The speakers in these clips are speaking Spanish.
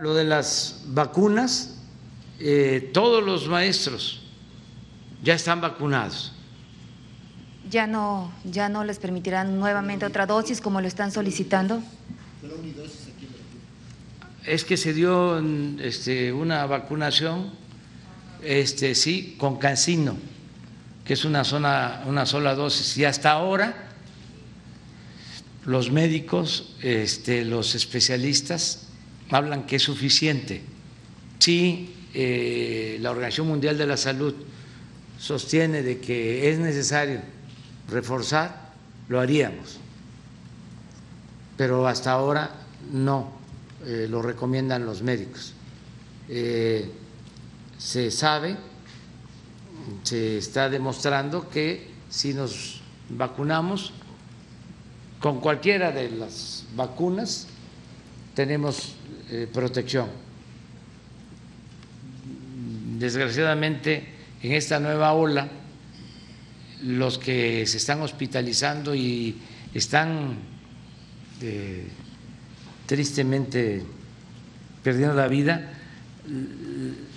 Lo de las vacunas, eh, todos los maestros ya están vacunados. ¿Ya no, ¿Ya no les permitirán nuevamente otra dosis como lo están solicitando? Es que se dio este, una vacunación, este, sí, con cancino, que es una, zona, una sola dosis, y hasta ahora los médicos, este, los especialistas hablan que es suficiente. Si eh, la Organización Mundial de la Salud sostiene de que es necesario reforzar, lo haríamos. Pero hasta ahora no eh, lo recomiendan los médicos. Eh, se sabe, se está demostrando que si nos vacunamos con cualquiera de las vacunas tenemos eh, protección. Desgraciadamente, en esta nueva ola, los que se están hospitalizando y están eh, tristemente perdiendo la vida,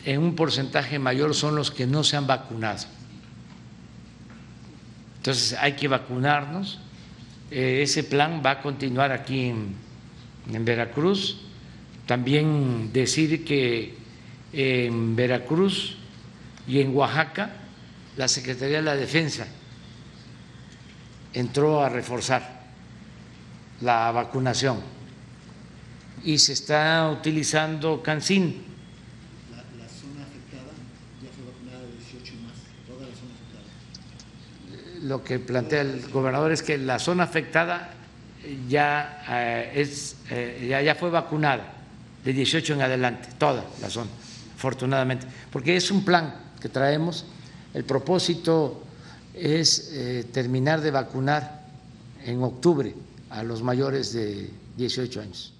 en un porcentaje mayor son los que no se han vacunado. Entonces hay que vacunarnos. Eh, ese plan va a continuar aquí en Veracruz. También decir que en Veracruz y en Oaxaca la Secretaría de la Defensa entró a reforzar la vacunación y se está utilizando CanSIN. La, la zona afectada ya fue vacunada de 18 y más, toda la zona afectada. Lo que plantea el gobernador es que la zona afectada ya, eh, es, eh, ya, ya fue vacunada de 18 en adelante, toda la zona, afortunadamente, porque es un plan que traemos. El propósito es eh, terminar de vacunar en octubre a los mayores de 18 años.